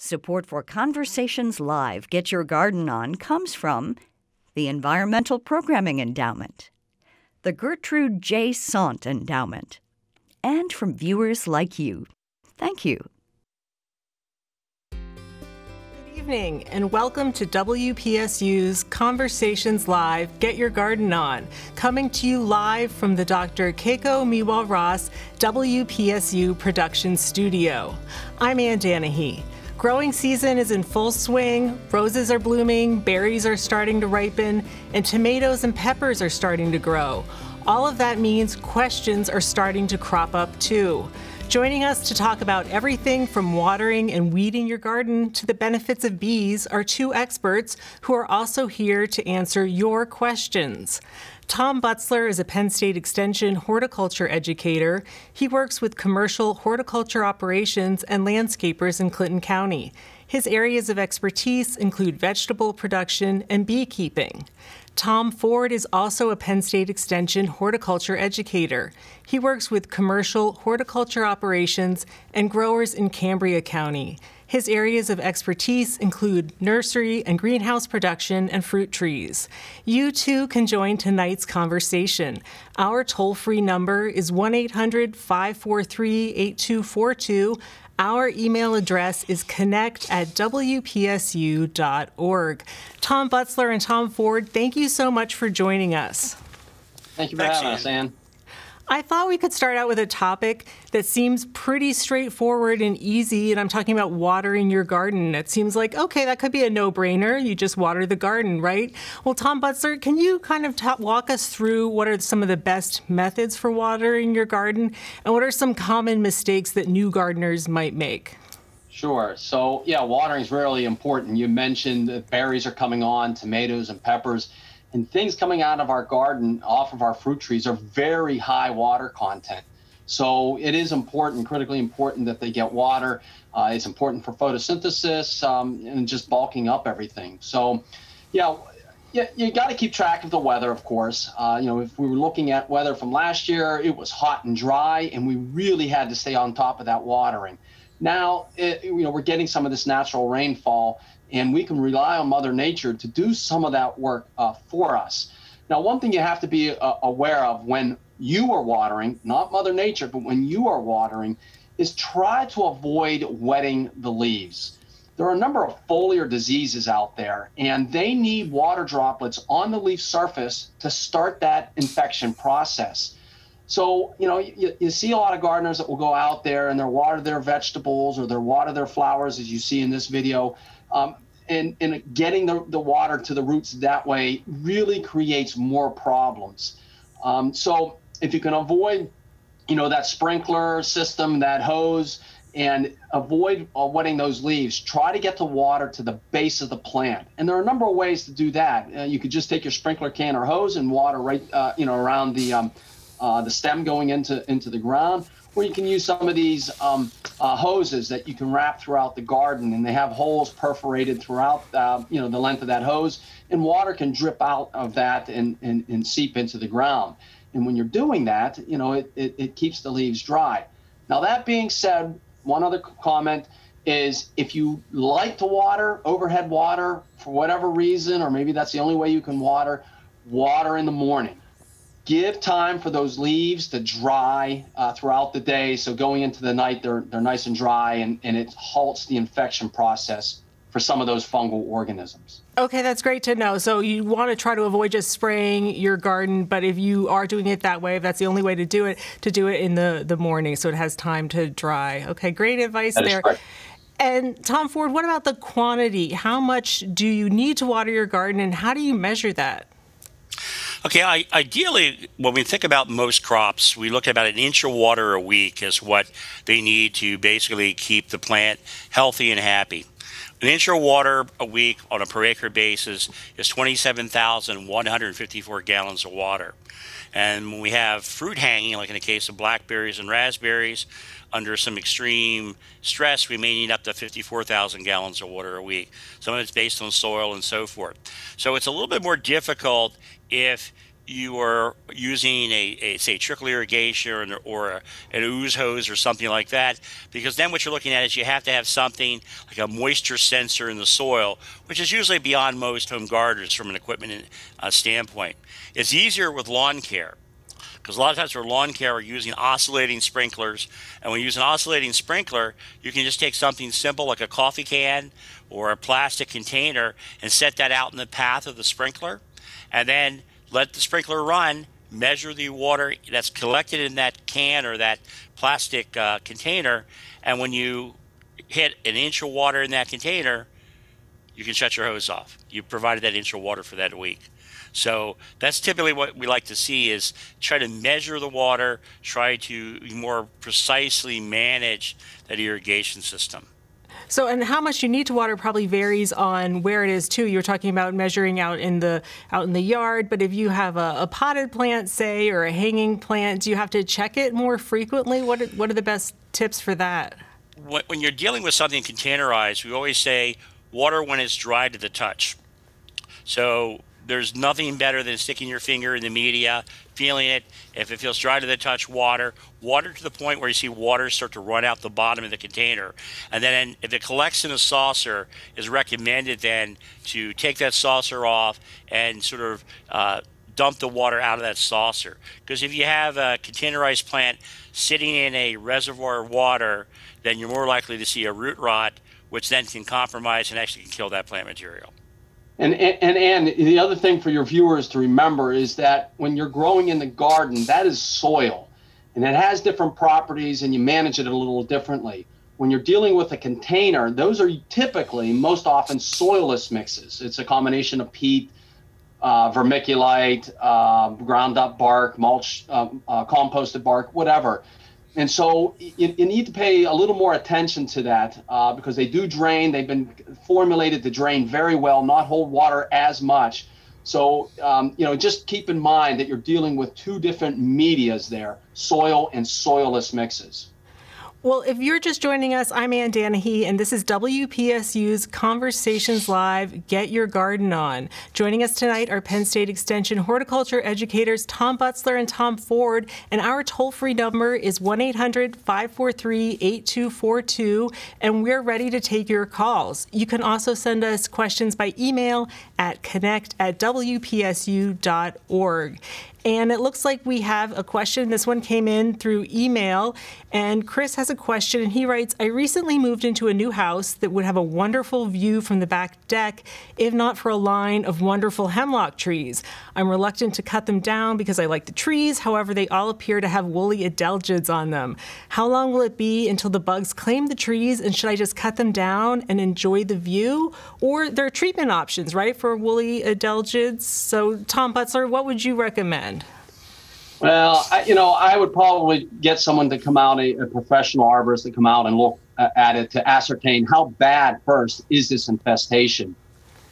Support for Conversations Live Get Your Garden On comes from the Environmental Programming Endowment, the Gertrude J. Sant Endowment, and from viewers like you. Thank you. Good evening, and welcome to WPSU's Conversations Live Get Your Garden On, coming to you live from the Dr. Keiko Miwa Ross WPSU production studio. I'm Ann Danahy. Growing season is in full swing, roses are blooming, berries are starting to ripen, and tomatoes and peppers are starting to grow. All of that means questions are starting to crop up too. Joining us to talk about everything from watering and weeding your garden to the benefits of bees are two experts who are also here to answer your questions. Tom Butzler is a Penn State Extension horticulture educator. He works with commercial horticulture operations and landscapers in Clinton County. His areas of expertise include vegetable production and beekeeping. Tom Ford is also a Penn State Extension horticulture educator. He works with commercial horticulture operations and growers in Cambria County. His areas of expertise include nursery and greenhouse production and fruit trees. You too can join tonight's conversation. Our toll free number is 1 800 543 8242. Our email address is connect at WPSU.org. Tom Butzler and Tom Ford, thank you so much for joining us. Thank you for having us, Ann. I thought we could start out with a topic that seems pretty straightforward and easy, and I'm talking about watering your garden. It seems like, okay, that could be a no brainer. You just water the garden, right? Well, Tom Butzler, can you kind of walk us through what are some of the best methods for watering your garden, and what are some common mistakes that new gardeners might make? Sure. So, yeah, watering is really important. You mentioned that berries are coming on, tomatoes and peppers and things coming out of our garden off of our fruit trees are very high water content. So it is important, critically important, that they get water. Uh, it's important for photosynthesis um, and just bulking up everything. So, yeah, yeah, you got to keep track of the weather, of course. Uh, you know, if we were looking at weather from last year, it was hot and dry, and we really had to stay on top of that watering. Now, it, you know, we're getting some of this natural rainfall, and we can rely on Mother Nature to do some of that work uh, for us. Now, one thing you have to be uh, aware of when you are watering, not Mother Nature, but when you are watering, is try to avoid wetting the leaves. There are a number of foliar diseases out there, and they need water droplets on the leaf surface to start that infection process. So, you know, you, you see a lot of gardeners that will go out there and they'll water their vegetables or they'll water their flowers, as you see in this video. Um, and, and getting the, the water to the roots that way really creates more problems. Um, so if you can avoid, you know, that sprinkler system, that hose, and avoid uh, wetting those leaves, try to get the water to the base of the plant. And there are a number of ways to do that. Uh, you could just take your sprinkler can or hose and water right, uh, you know, around the um, uh, the stem going into into the ground or you can use some of these um, uh, hoses that you can wrap throughout the garden, and they have holes perforated throughout, uh, you know, the length of that hose, and water can drip out of that and, and, and seep into the ground. And when you're doing that, you know, it, it, it keeps the leaves dry. Now, that being said, one other comment is if you like to water, overhead water, for whatever reason, or maybe that's the only way you can water, water in the morning give time for those leaves to dry uh, throughout the day. So going into the night, they're, they're nice and dry, and, and it halts the infection process for some of those fungal organisms. Okay, that's great to know. So you want to try to avoid just spraying your garden, but if you are doing it that way, if that's the only way to do it, to do it in the, the morning so it has time to dry. Okay, great advice there. And Tom Ford, what about the quantity? How much do you need to water your garden and how do you measure that? Okay, I, ideally, when we think about most crops, we look at about an inch of water a week as what they need to basically keep the plant healthy and happy. An inch of water a week on a per acre basis is 27,154 gallons of water. And when we have fruit hanging, like in the case of blackberries and raspberries, under some extreme stress, we may need up to 54,000 gallons of water a week. Some of it's based on soil and so forth. So it's a little bit more difficult if you are using a, a say trickle irrigation or, or a, an ooze hose or something like that because then what you're looking at is you have to have something like a moisture sensor in the soil which is usually beyond most home gardeners from an equipment uh, standpoint. It's easier with lawn care because a lot of times for lawn care we're using oscillating sprinklers and when you use an oscillating sprinkler you can just take something simple like a coffee can or a plastic container and set that out in the path of the sprinkler and then let the sprinkler run, measure the water that's collected in that can or that plastic uh, container, and when you hit an inch of water in that container, you can shut your hose off. You provided that inch of water for that week. So that's typically what we like to see is try to measure the water, try to more precisely manage that irrigation system. So, and how much you need to water probably varies on where it is too. You're talking about measuring out in the out in the yard, but if you have a, a potted plant, say, or a hanging plant, do you have to check it more frequently? What are, what are the best tips for that? When you're dealing with something containerized, we always say water when it's dry to the touch. So there's nothing better than sticking your finger in the media, feeling it. If it feels dry to the touch, water. Water to the point where you see water start to run out the bottom of the container. And then if it collects in a saucer, is recommended then to take that saucer off and sort of uh, dump the water out of that saucer. Because if you have a containerized plant sitting in a reservoir of water, then you're more likely to see a root rot, which then can compromise and actually can kill that plant material. And, and and the other thing for your viewers to remember is that when you're growing in the garden, that is soil, and it has different properties, and you manage it a little differently. When you're dealing with a container, those are typically most often soilless mixes. It's a combination of peat, uh, vermiculite, uh, ground up bark, mulch, uh, uh composted bark, whatever. And so you, you, need to pay a little more attention to that uh, because they do drain. They've been formulated to drain very well, not hold water as much. So, um, you know, just keep in mind that you're dealing with two different medias there, soil and soilless mixes. Well, if you're just joining us, I'm Ann Danahy, and this is WPSU's Conversations Live Get Your Garden On. Joining us tonight are Penn State Extension horticulture educators Tom Butzler and Tom Ford, and our toll free number is 1 800 543 8242, and we're ready to take your calls. You can also send us questions by email at connect at WPSU.org. And it looks like we have a question. This one came in through email. And Chris has a question, and he writes I recently moved into a new house that would have a wonderful view from the back deck, if not for a line of wonderful hemlock trees. I'm reluctant to cut them down because I like the trees. However, they all appear to have woolly adelgids on them. How long will it be until the bugs claim the trees? And should I just cut them down and enjoy the view? Or there are treatment options, right, for woolly adelgids? So, Tom Butzler, what would you recommend? Well, I, you know, I would probably get someone to come out, a, a professional arborist to come out and look at it to ascertain how bad first is this infestation.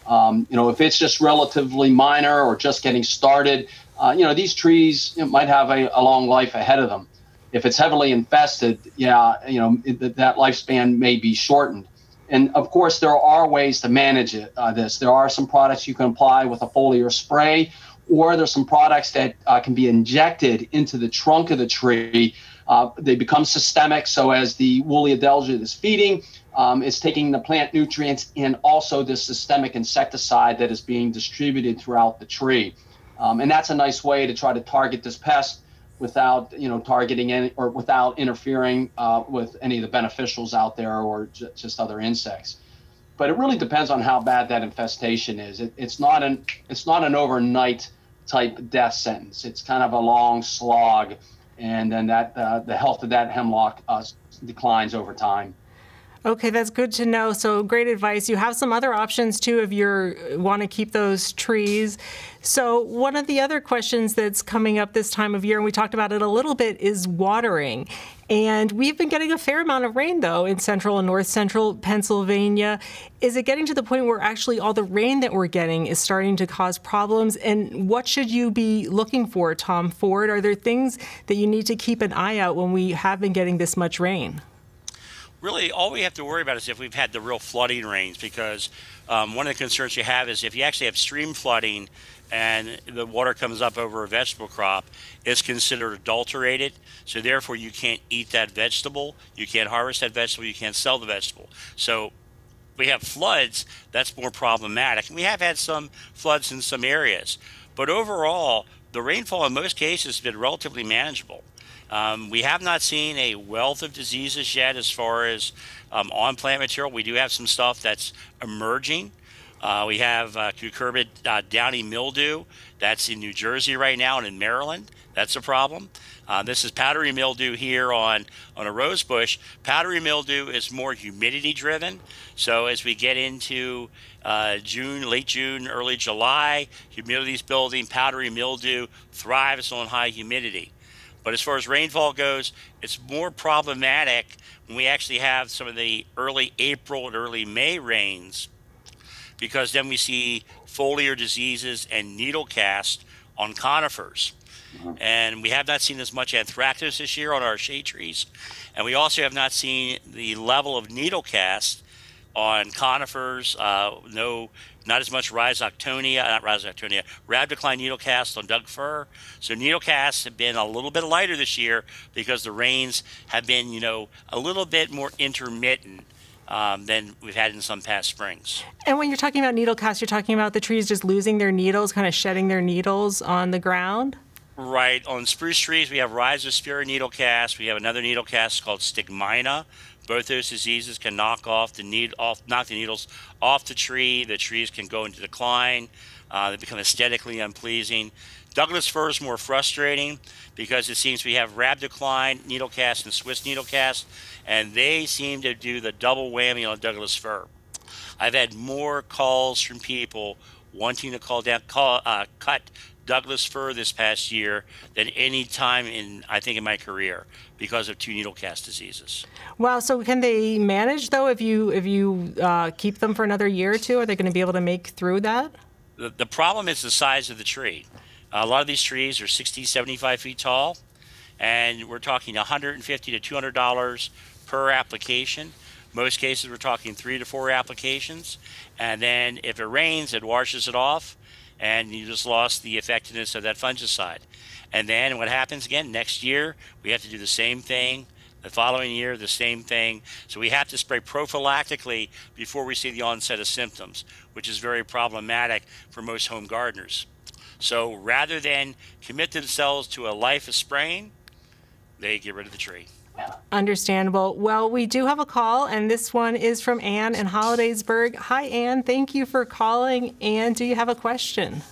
Um, you know, if it's just relatively minor or just getting started, uh, you know, these trees you know, might have a, a, long life ahead of them. If it's heavily infested, yeah, you know, it, that lifespan may be shortened. And of course, there are ways to manage it, uh, this. There are some products you can apply with a foliar spray or there's some products that uh, can be injected into the trunk of the tree. Uh, they become systemic, so as the woolly adelgid is feeding, um, it's taking the plant nutrients and also the systemic insecticide that is being distributed throughout the tree. Um, and that's a nice way to try to target this pest without, you know, targeting any or without interfering uh, with any of the beneficials out there or j- just other insects but it really depends on how bad that infestation is. It, it's not an it's not an overnight type death sentence. It's kind of a long slog, and then that uh, the health of that hemlock uh, declines over time. Okay, that's good to know. So great advice. You have some other options too if you uh, want to keep those trees. So one of the other questions that's coming up this time of year, and we talked about it a little bit, is watering. And we've been getting a fair amount of rain though in central and north central Pennsylvania. Is it getting to the point where actually all the rain that we're getting is starting to cause problems? And what should you be looking for, Tom Ford? Are there things that you need to keep an eye out when we have been getting this much rain? Really all we have to worry about is if we've had the real flooding rains because um, one of the concerns you have is if you actually have stream flooding and the water comes up over a vegetable crop, it's considered adulterated. So therefore, you can't eat that vegetable, you can't harvest that vegetable, you can't sell the vegetable. So we have floods, that's more problematic. We have had some floods in some areas, but overall, the rainfall in most cases has been relatively manageable. Um, we have not seen a wealth of diseases yet as far as um, on plant material. We do have some stuff that's emerging. Uh, we have uh, cucurbit uh, downy mildew that's in New Jersey right now and in Maryland. That's a problem. Uh, this is powdery mildew here on, on a rose bush. Powdery mildew is more humidity driven. So as we get into uh, June, late June, early July, humidity is building. Powdery mildew thrives on high humidity. But as far as rainfall goes, it's more problematic when we actually have some of the early April and early May rains, because then we see foliar diseases and needle cast on conifers. Mm-hmm. And we have not seen as much anthracnose this year on our shade trees. And we also have not seen the level of needle cast on conifers. Uh, no not as much Rhizoctonia, not Rhizoctonia, rhabdocline needlecast on Doug fir. So needle needlecasts have been a little bit lighter this year because the rains have been, you know, a little bit more intermittent um, than we've had in some past springs. And when you're talking about needle needlecast, you're talking about the trees just losing their needles, kind of shedding their needles on the ground? Right. On spruce trees, we have Rhizosphaera needlecast. We have another needlecast called Stigmina, both those diseases can knock off the need off knock the needles off the tree. The trees can go into decline. Uh, they become aesthetically unpleasing. Douglas fir is more frustrating because it seems we have rhabdocline, needlecast, and Swiss needlecast, and they seem to do the double whammy on Douglas fir. I've had more calls from people wanting to call down, call, uh, cut Douglas fir this past year than any time in I think in my career because of two needle cast diseases. Wow. So can they manage though if you if you uh, keep them for another year or two? Are they going to be able to make through that? The, the problem is the size of the tree. a lot of these trees are 60, 75 feet tall, and we're talking 150 to 200 dollars per application. Most cases, we're talking three to four applications, and then if it rains, it washes it off and you just lost the effectiveness of that fungicide. And then what happens again next year? We have to do the same thing. The following year, the same thing. So we have to spray prophylactically before we see the onset of symptoms, which is very problematic for most home gardeners. So rather than commit themselves to a life of spraying, they get rid of the tree. Understandable. Well, we do have a call, and this one is from Anne in Hollidaysburg. Hi, Anne. Thank you for calling. Anne, do you have a question?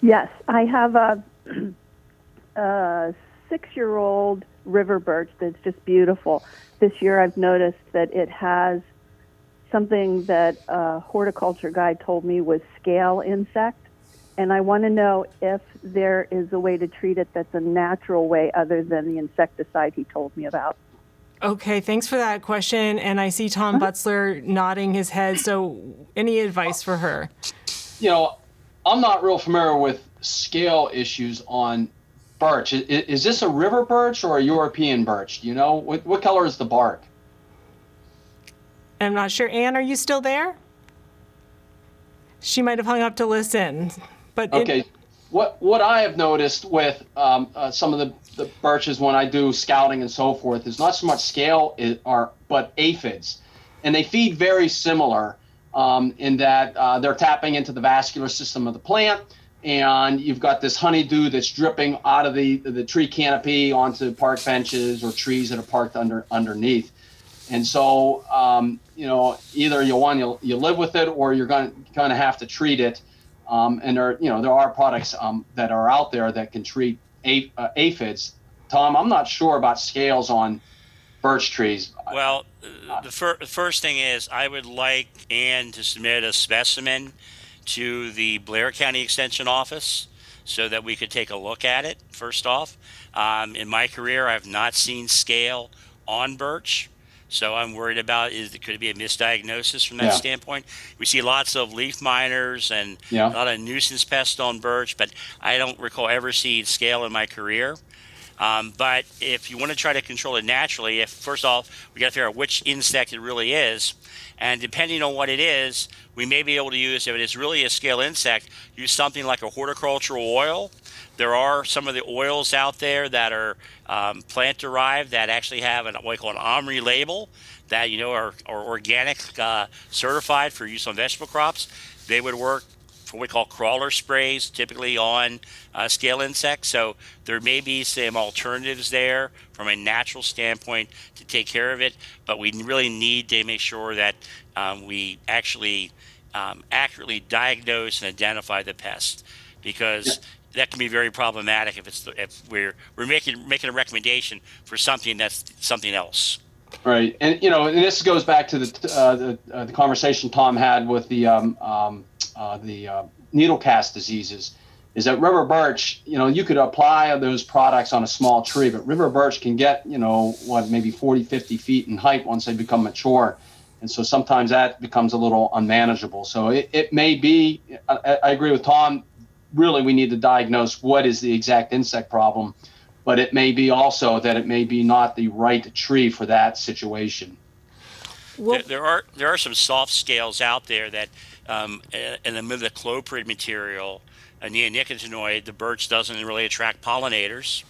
Yes, I have a, a six year old river birch that's just beautiful. This year I've noticed that it has something that a horticulture guy told me was scale insect and I want to know if there is a way to treat it that's a natural way other than the insecticide he told me about. Okay, thanks for that question. And I see Tom uh-huh. Butzler nodding his head. So, any advice for her? You know, I'm not real familiar with scale issues on birch. Is, is this a river birch or a European birch? Do you know what, what color is the bark? I'm not sure. Anne, are you still there? She might have hung up to listen. But okay, what what I have noticed with um, uh, some of the, the birches when I do scouting and so forth is not so much scale is, are but aphids, and they feed very similar um, in that uh, they're tapping into the vascular system of the plant, and you've got this honeydew that's dripping out of the the tree canopy onto park benches or trees that are parked under underneath. And so, um, you know, either you want you, you live with it or you're going going to have to treat it. Um, and there, you know, there are products um, that are out there that can treat uh, aphids. Tom, I'm not sure about scales on birch trees. Well, the fir- first thing is I would like Anne to submit a specimen to the Blair County Extension Office so that we could take a look at it. First off, um, in my career, I have not seen scale on birch. So I'm worried about is it could it be a misdiagnosis from that yeah. standpoint? We see lots of leaf miners and yeah. a lot of nuisance pests on birch, but I don't recall ever seeing scale in my career. Um, but if you want to try to control it naturally, if first off we got to figure out which insect it really is, and depending on what it is, we may be able to use if it is really a scale insect, use something like a horticultural oil. There are some of the oils out there that are um, plant derived that actually have an, what we call an OMRI label that you know are, are organic uh, certified for use on vegetable crops. They would work what we call crawler sprays, typically on uh, scale insects. So there may be some alternatives there from a natural standpoint to take care of it, but we really need to make sure that um, we actually um, accurately diagnose and identify the pest because. That can be very problematic if it's if we're we're making making a recommendation for something that's something else. Right, and you know, and this goes back to the uh, the, uh, the conversation Tom had with the um, um, uh, the uh, needle cast diseases is that river birch, you know, you could apply those products on a small tree, but river birch can get, you know, what, maybe 40, 50 feet in height once they become mature. And so sometimes that becomes a little unmanageable. So it, it may be, I, I agree with Tom, really we need to diagnose what is the exact insect problem, but it may be also that it may be not the right tree for that situation. Well, there, there are there are some soft scales out there that um, in the imidacloprid material, a neonicotinoid, the birch doesn't really attract pollinators.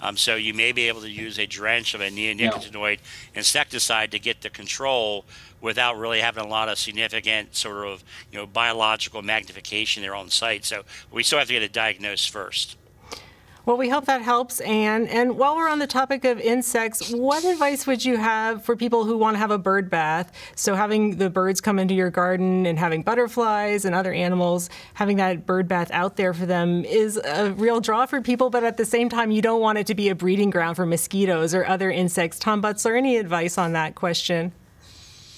Um, so you may be able to use a drench of a neonicotinoid yeah. insecticide to get the control without really having a lot of significant sort of you know biological magnification there on site. So we still have to get it diagnosed first. Well, we hope that helps, Anne. And while we're on the topic of insects, what advice would you have for people who want to have a bird bath? So, having the birds come into your garden and having butterflies and other animals, having that bird bath out there for them is a real draw for people, but at the same time, you don't want it to be a breeding ground for mosquitoes or other insects. Tom Butzler, any advice on that question?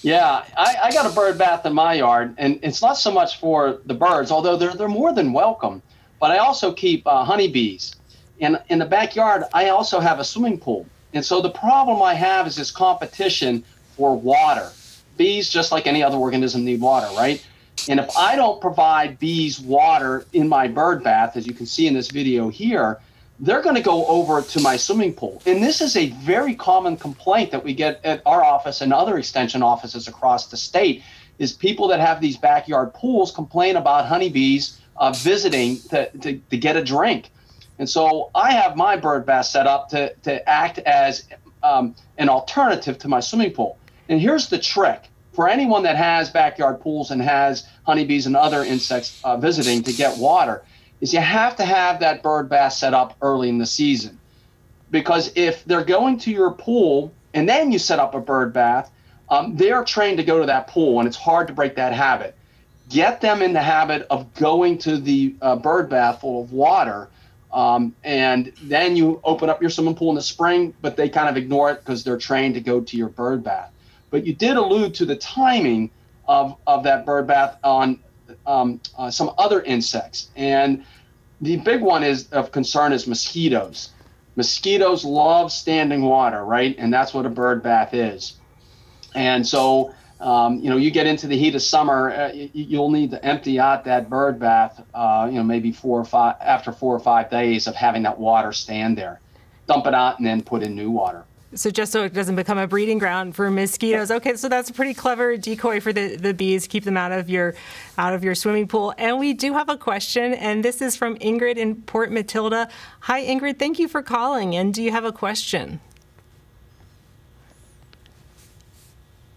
Yeah, I, I got a bird bath in my yard, and it's not so much for the birds, although they're, they're more than welcome. But I also keep uh, honeybees and in the backyard, I also have a swimming pool. And so the problem I have is this competition for water. Bees, just like any other organism, need water, right? And if I don't provide bees water in my bird bath, as you can see in this video here, they're going to go over to my swimming pool. And this is a very common complaint that we get at our office and other extension offices across the state is people that have these backyard pools complain about honeybees uh, visiting to, to, to get a drink. And so I have my bird bath set up to, to act as um, an alternative to my swimming pool. And here's the trick for anyone that has backyard pools and has honeybees and other insects uh, visiting to get water is you have to have that bird bath set up early in the season. Because if they're going to your pool and then you set up a bird bath, um, they're trained to go to that pool and it's hard to break that habit. Get them in the habit of going to the uh, bird bath full of water um, and then you open up your swimming pool in the spring, but they kind of ignore it because they're trained to go to your bird bath. But you did allude to the timing of, of that bird bath on um, uh, some other insects. And the big one is of concern is mosquitoes. Mosquitoes love standing water, right? And that's what a bird bath is. And so um, you know, you get into the heat of summer, uh, you, will need to empty out that bird bath, uh, you know, maybe four or five, after four or five days of having that water stand there. Dump it out and then put in new water. So just so it doesn't become a breeding ground for mosquitoes. Okay, so that's a pretty clever decoy for the, the bees. Keep them out of your out of your swimming pool. And we do have a question, and this is from Ingrid in Port Matilda. Hi, Ingrid. Thank you for calling. And do you have a question?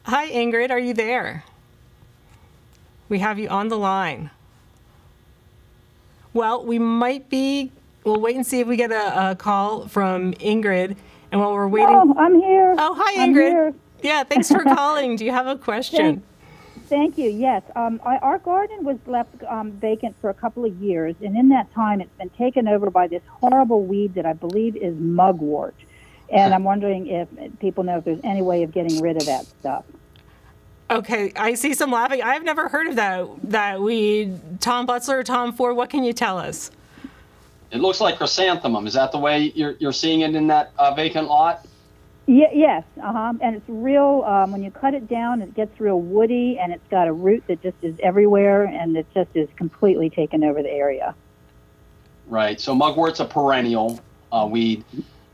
Hi, Ingrid. Are you there? We have you on the line. Well, we might be. We'll wait and see if we get a, a call from Ingrid. And while we're waiting. Oh, I'm here. Oh, hi, Ingrid. Yeah, thanks for calling. Do you have a question? Thank, thank you. Yes. Um, I, our garden was left um, vacant for a couple of years. And in that time, it's been taken over by this horrible weed that I believe is mugwort. And I'm wondering if people know if there's any way of getting rid of that stuff. Okay, I see some laughing. I've never heard of that that weed. Tom Butzler, Tom Ford, what can you tell us? It looks like chrysanthemum. Is that the way you're, you're seeing it in that uh, vacant lot? Yeah, yes, uh-huh. and it's real. Um, when you cut it down, it gets real woody, and it's got a root that just is everywhere, and it just is completely taken over the area. Right. So mugwort's a perennial uh, weed.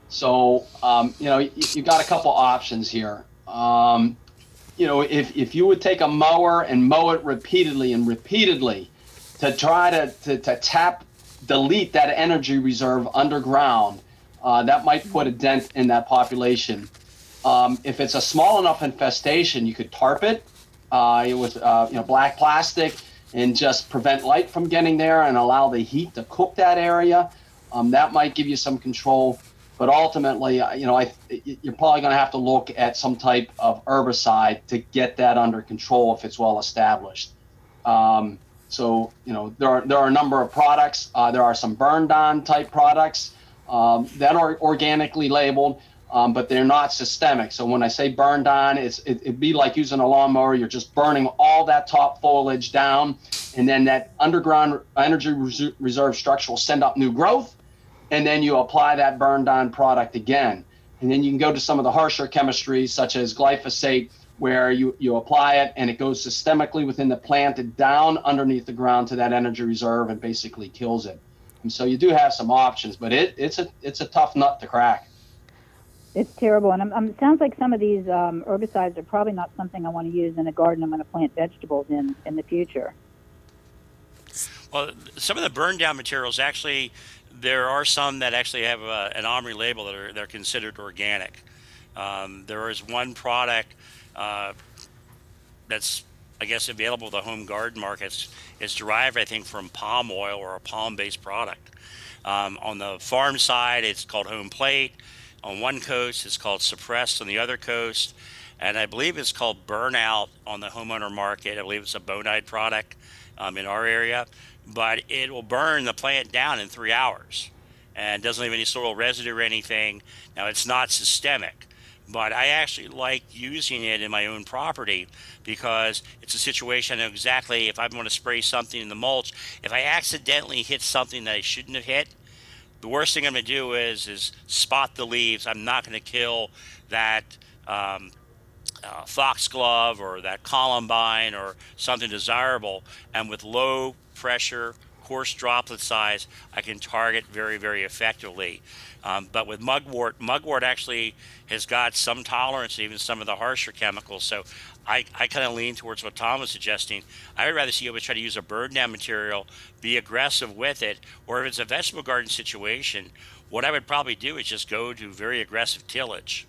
So, um, you know, you, you, got a couple options here. Um, you know, if, if you would take a mower and mow it repeatedly and repeatedly to try to, to, to tap, delete that energy reserve underground, uh, that might put a dent in that population. Um, if it's a small enough infestation, you could tarp it uh, with uh, you know black plastic and just prevent light from getting there and allow the heat to cook that area. Um, that might give you some control. But ultimately, you know, I, you're probably going to have to look at some type of herbicide to get that under control if it's well established. Um, so, you know, there are there are a number of products. Uh, there are some burned on type products um, that are organically labeled, um, but they're not systemic. So when I say burned on, it's it, would be like using a lawnmower. You're just burning all that top foliage down, and then that underground energy reserve structure will send up new growth and then you apply that burned on product again. And then you can go to some of the harsher chemistries, such as glyphosate, where you, you apply it and it goes systemically within the plant and down underneath the ground to that energy reserve and basically kills it. And so you do have some options, but it, it's a it's a tough nut to crack. It's terrible, and I'm, it sounds like some of these um, herbicides are probably not something I want to use in a garden I'm going to plant vegetables in in the future. Well, some of the burn down materials actually there are some that actually have a, an OMRI label that are they're considered organic. Um, there is one product uh, that's I guess available to the home garden markets. It's derived, I think, from palm oil or a palm-based product. Um, on the farm side, it's called Home Plate. On one coast, it's called Suppressed on the other coast. And I believe it's called Burnout on the homeowner market. I believe it's a Bonide product um, in our area but it will burn the plant down in three hours and doesn't leave any soil residue or anything. Now, it's not systemic, but I actually like using it in my own property because it's a situation I know exactly if I'm going to spray something in the mulch, if I accidentally hit something that I shouldn't have hit, the worst thing I'm going to do is is spot the leaves. I'm not going to kill that um, uh, foxglove or that columbine or something desirable. And with low pressure, coarse droplet size, I can target very, very effectively. Um, but with mugwort, mugwort actually has got some tolerance to even some of the harsher chemicals. So I, I kind of lean towards what Tom was suggesting. I would rather see you try to use a burn down material, be aggressive with it, or if it's a vegetable garden situation, what I would probably do is just go to very aggressive tillage.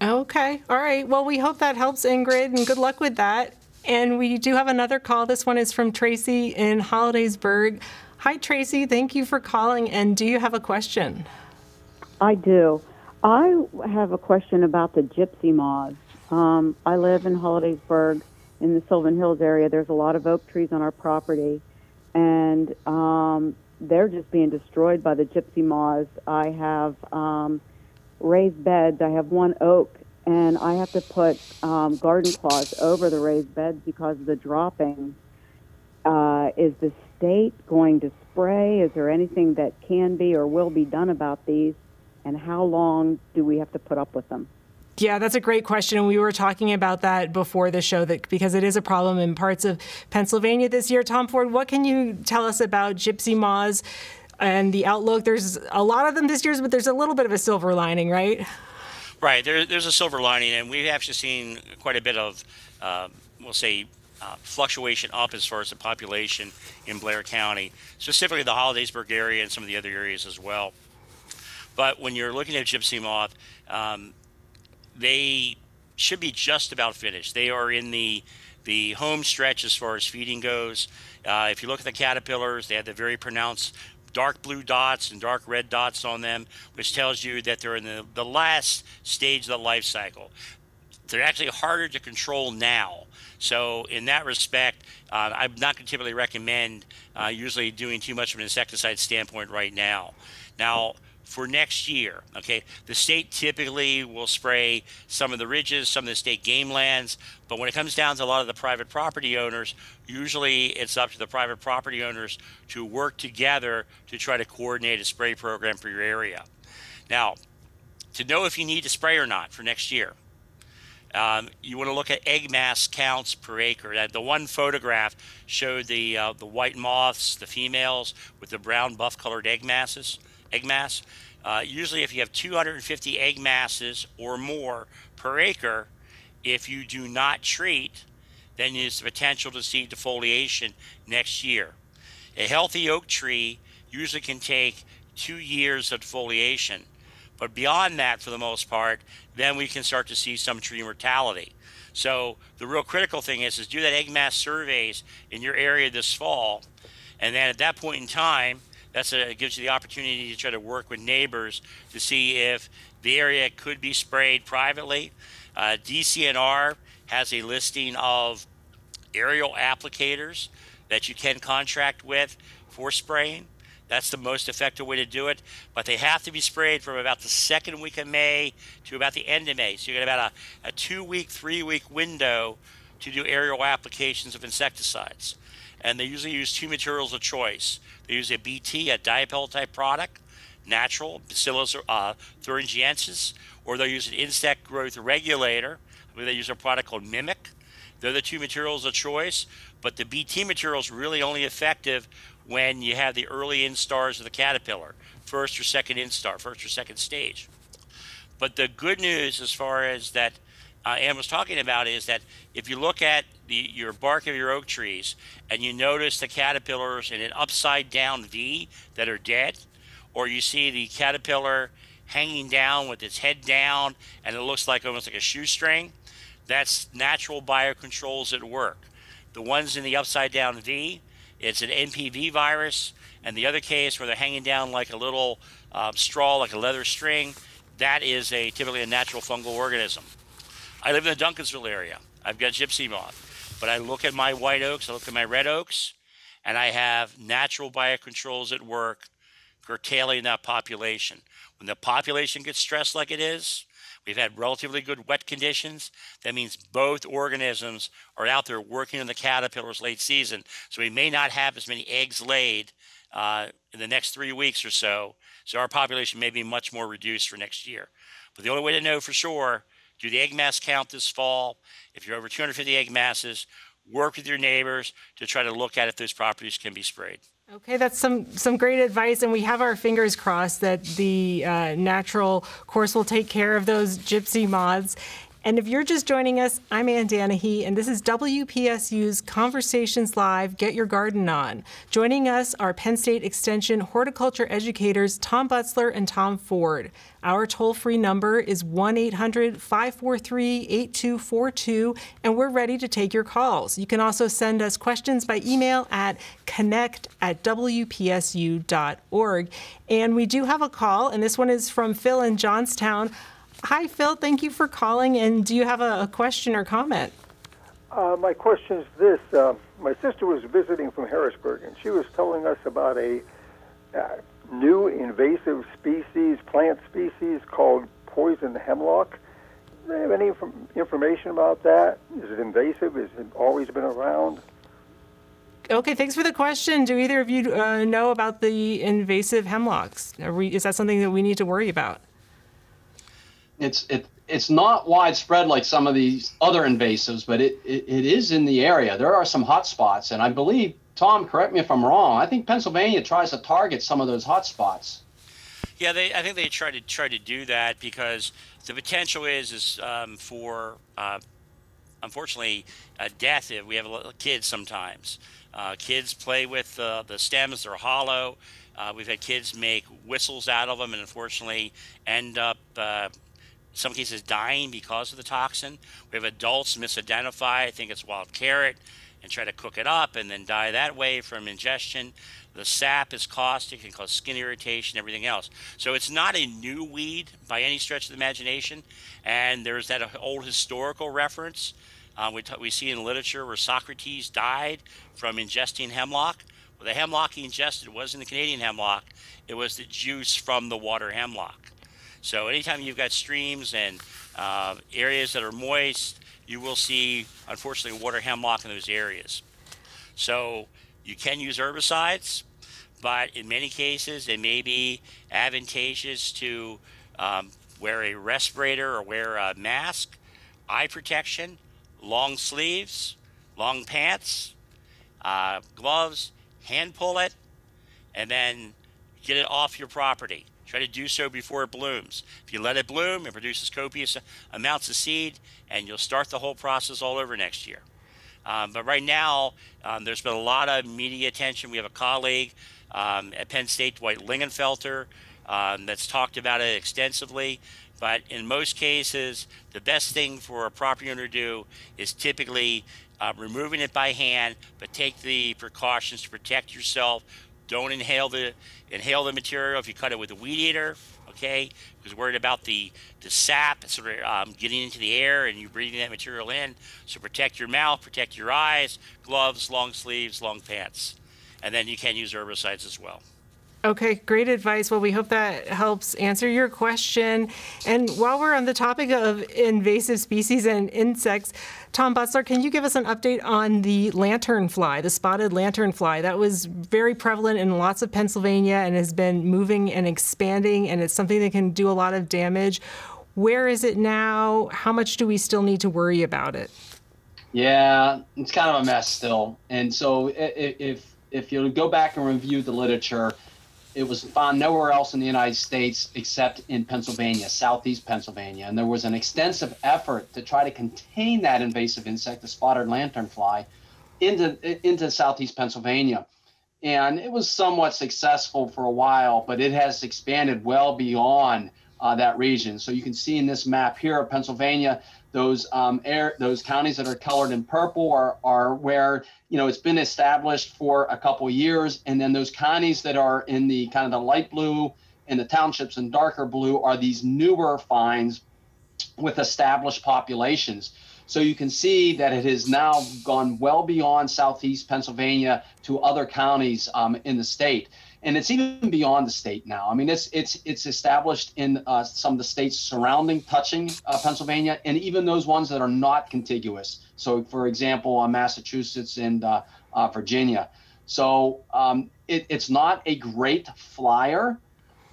Okay. All right. Well, we hope that helps, Ingrid, and good luck with that. And we do have another call. This one is from Tracy in Hollidaysburg. Hi, Tracy. Thank you for calling. And do you have a question? I do. I have a question about the gypsy moths. Um, I live in Hollidaysburg in the Sylvan Hills area. There's a lot of oak trees on our property, and um, they're just being destroyed by the gypsy moths. I have um, raised beds. I have one oak and I have to put um, garden cloths over the raised beds because of the dropping. Uh, is the state going to spray? Is there anything that can be or will be done about these? And how long do we have to put up with them? Yeah, that's a great question. And we were talking about that before the show that because it is a problem in parts of Pennsylvania this year. Tom Ford, what can you tell us about gypsy moths and the outlook? There's a lot of them this year, but there's a little bit of a silver lining, right? Right. There, there's a silver lining, and we've actually seen quite a bit of, uh, we'll say, uh, fluctuation up as far as the population in Blair County, specifically the Hollidaysburg area and some of the other areas as well. But when you're looking at gypsy moth, um, they should be just about finished. They are in the the home stretch as far as feeding goes. Uh, if you look at the caterpillars, they have the very pronounced dark blue dots and dark red dots on them, which tells you that they're in the, the last stage of the life cycle. They're actually harder to control now. So, in that respect, uh, I'm not going to typically recommend uh, usually doing too much from an insecticide standpoint right now. Now, for next year. Okay, the state typically will spray some of the ridges, some of the state game lands, but when it comes down to a lot of the private property owners, usually it's up to the private property owners to work together to try to coordinate a spray program for your area. Now, to know if you need to spray or not for next year, um, you want to look at egg mass counts per acre. That the one photograph showed the uh, the white moths, the females with the brown buff colored egg masses egg mass. Uh, usually, if you have 250 egg masses or more per acre, if you do not treat, then there's the potential to see defoliation next year. A healthy oak tree usually can take two years of defoliation. But beyond that, for the most part, then we can start to see some tree mortality. So the real critical thing is, is do that egg mass surveys in your area this fall, and then at that point in time, that's a, it gives you the opportunity to try to work with neighbors to see if the area could be sprayed privately. Uh, DCNR has a listing of aerial applicators that you can contract with for spraying. That's the most effective way to do it. But they have to be sprayed from about the second week of May to about the end of May. So you get about a, a two week, three week window to do aerial applications of insecticides. And they usually use two materials of choice. They use a BT, a dipel type product, natural, Bacillus uh, thuringiensis, or they'll use an insect growth regulator. I they use a product called Mimic. They're the two materials of choice, but the BT material is really only effective when you have the early instars of the caterpillar, first or second instar, first or second stage. But the good news, as far as that uh, was talking about, is that if you look at the, your bark of your oak trees and you notice the caterpillars in an upside down V that are dead, or you see the caterpillar hanging down with its head down and it looks like almost like a shoestring, that's natural biocontrols at work. The ones in the upside down V, it's an NPV virus. And the other case where they're hanging down like a little um, straw, like a leather string, that is a typically a natural fungal organism. I live in the Duncansville area. I've got gypsy moth, but I look at my white oaks, I look at my red oaks, and I have natural biocontrols at work curtailing that population. When the population gets stressed like it is, We've had relatively good wet conditions. That means both organisms are out there working on the caterpillars late season. So we may not have as many eggs laid uh, in the next three weeks or so. So our population may be much more reduced for next year. But the only way to know for sure, do the egg mass count this fall. If you're over 250 egg masses, work with your neighbors to try to look at if those properties can be sprayed. Okay, that's some some great advice, and we have our fingers crossed that the uh, natural course will take care of those gypsy moths. And if you're just joining us, I'm Ann Danahy, and this is WPSU's Conversations Live Get Your Garden On. Joining us are Penn State Extension horticulture educators Tom Butzler and Tom Ford. Our toll free number is 1 800 543 8242, and we're ready to take your calls. You can also send us questions by email at connect at WPSU.org. And we do have a call, and this one is from Phil in Johnstown. Hi, Phil. Thank you for calling. And do you have a, a question or comment? Uh, my question is this. Uh, my sister was visiting from Harrisburg, and she was telling us about a uh, new invasive species, plant species called poison hemlock. Do they have any information about that? Is it invasive? Has it always been around? Okay, thanks for the question. Do either of you uh, know about the invasive hemlocks? We, is that something that we need to worry about? It's it it's not widespread like some of these other invasives, but it, it, it is in the area. There are some hot spots, and I believe Tom, correct me if I'm wrong. I think Pennsylvania tries to target some of those hot spots. Yeah, they, I think they try to try to do that because the potential is is um, for uh, unfortunately uh, death. If we have kids sometimes, uh, kids play with the stems; they're hollow. Uh, we've had kids make whistles out of them, and unfortunately end up uh, some cases dying because of the toxin. We have adults misidentify, I think it's wild carrot, and try to cook it up and then die that way from ingestion. The sap is caustic and cause skin irritation, everything else. So it's not a new weed by any stretch of the imagination. And there's that old historical reference uh, we, we see in literature where Socrates died from ingesting hemlock. Well, the hemlock he ingested wasn't the Canadian hemlock, it was the juice from the water hemlock. So anytime you've got streams and uh, areas that are moist, you will see, unfortunately, water hemlock in those areas. So you can use herbicides, but in many cases, it may be advantageous to um, wear a respirator or wear a mask, eye protection, long sleeves, long pants, uh, gloves, hand pull it, and then get it off your property. Try to do so before it blooms. If you let it bloom, it produces copious amounts of seed, and you'll start the whole process all over next year. Um, but right now, um, there's been a lot of media attention. We have a colleague um, at Penn State, Dwight Lingenfelter, um, that's talked about it extensively. But in most cases, the best thing for a property owner to do is typically uh, removing it by hand, but take the precautions to protect yourself. Don't inhale the inhale the material if you cut it with a weed eater. Okay, because worried about the the sap sort of um, getting into the air and you breathing that material in. So protect your mouth, protect your eyes. Gloves, long sleeves, long pants, and then you can use herbicides as well. Okay, great advice. Well, we hope that helps answer your question. And while we're on the topic of invasive species and insects, Tom Butzler, can you give us an update on the lanternfly, the spotted lanternfly? That was very prevalent in lots of Pennsylvania and has been moving and expanding, and it's something that can do a lot of damage. Where is it now? How much do we still need to worry about it? Yeah, it's kind of a mess still. And so if if you go back and review the literature, it was found nowhere else in the United States except in Pennsylvania, southeast Pennsylvania. And there was an extensive effort to try to contain that invasive insect, the spotted lanternfly, into, into southeast Pennsylvania. And it was somewhat successful for a while, but it has expanded well beyond uh, that region. So you can see in this map here of Pennsylvania, those um, air, those counties that are colored in purple are, are where you know it's been established for a couple years, and then those counties that are in the kind of the light blue and the townships in darker blue are these newer finds with established populations. So you can see that it has now gone well beyond southeast Pennsylvania to other counties um, in the state and it's even beyond the state now. I mean, it's it's it's established in uh, some of the states surrounding, touching uh, Pennsylvania, and even those ones that are not contiguous. So, for example, uh, Massachusetts and uh, uh, Virginia. So um, it, it's not a great flyer,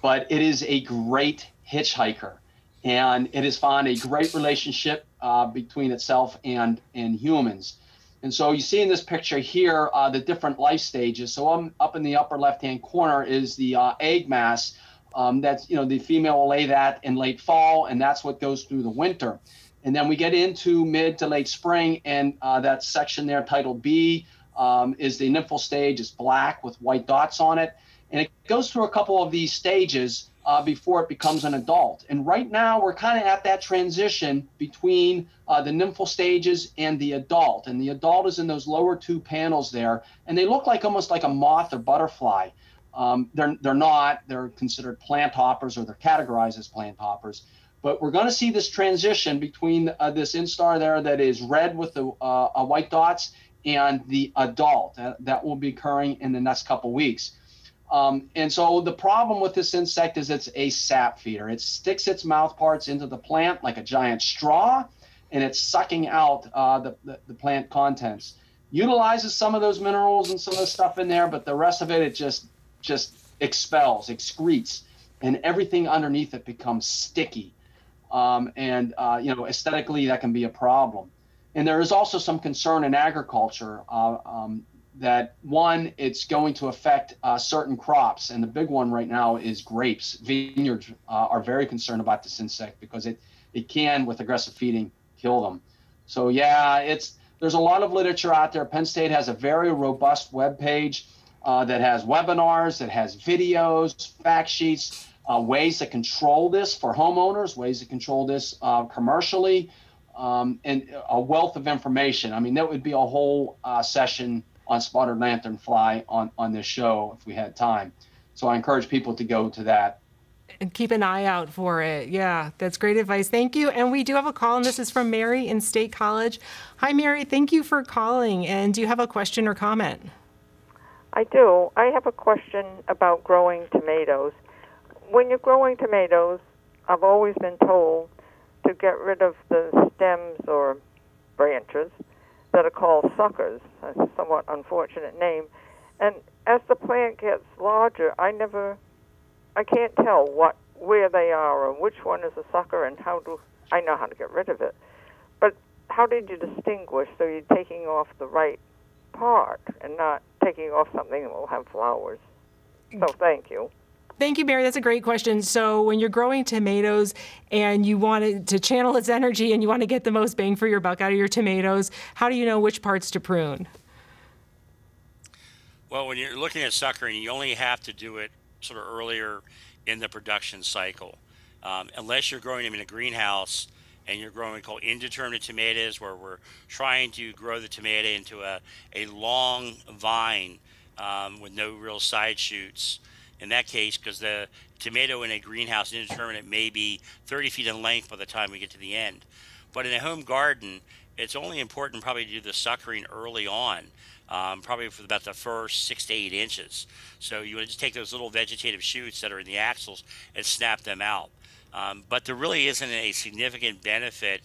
but it is a great hitchhiker, and it has found a great relationship uh, between itself and and humans. And so you see in this picture here uh, the different life stages. So um, up in the upper left-hand corner is the uh, egg mass. Um, that's you know the female will lay that in late fall, and that's what goes through the winter. And then we get into mid to late spring, and uh, that section there titled B um, is the nymphal stage. It's black with white dots on it, and it goes through a couple of these stages uh, before it becomes an adult. And right now, we're kind of at that transition between uh, the nymphal stages and the adult. And the adult is in those lower two panels there, and they look like almost like a moth or butterfly. Um, they're, they're not, they're considered plant hoppers or they're categorized as plant hoppers. But we're going to see this transition between uh, this instar there that is red with the uh, white dots and the adult. that will be occurring in the next couple weeks. Um, and so the problem with this insect is it's a sap feeder. It sticks its mouth parts into the plant like a giant straw, and it's sucking out uh, the, the, the, plant contents. Utilizes some of those minerals and some of the stuff in there, but the rest of it, it just just expels, excretes, and everything underneath it becomes sticky. Um, and uh, you know, aesthetically, that can be a problem. And there is also some concern in agriculture. Uh, um, that one, it's going to affect uh, certain crops, and the big one right now is grapes. Vineyards uh, are very concerned about this insect because it it can, with aggressive feeding, kill them. So yeah, it's there's a lot of literature out there. Penn State has a very robust web page uh, that has webinars, that has videos, fact sheets, uh, ways to control this for homeowners, ways to control this uh, commercially, um, and a wealth of information. I mean, that would be a whole uh, session on spotted lanternfly on, on this show if we had time. So I encourage people to go to that. And keep an eye out for it. Yeah, that's great advice. Thank you. And we do have a call, and this is from Mary in State College. Hi, Mary. Thank you for calling. And do you have a question or comment? I do. I have a question about growing tomatoes. When you're growing tomatoes, I've always been told to get rid of the stems or branches that are called suckers, a somewhat unfortunate name. And as the plant gets larger, I never, I can't tell what where they are or which one is a sucker and how do I know how to get rid of it. But how did you distinguish so you're taking off the right part and not taking off something that will have flowers? So thank you. Thank you, Mary. That's a great question. So, when you're growing tomatoes and you want to channel its energy and you want to get the most bang for your buck out of your tomatoes, how do you know which parts to prune? Well, when you're looking at suckering, you only have to do it sort of earlier in the production cycle. Um, unless you're growing them in a greenhouse and you're growing called indeterminate tomatoes, where we're trying to grow the tomato into a, a long vine um, with no real side shoots. In that case, because the tomato in a greenhouse indeterminate may be 30 feet in length by the time we get to the end. But in a home garden, it's only important probably to do the suckering early on um, probably for about the first six to eight inches. So you would just take those little vegetative shoots that are in the axils and snap them out. Um, but there really isn't a significant benefit,